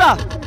Bushra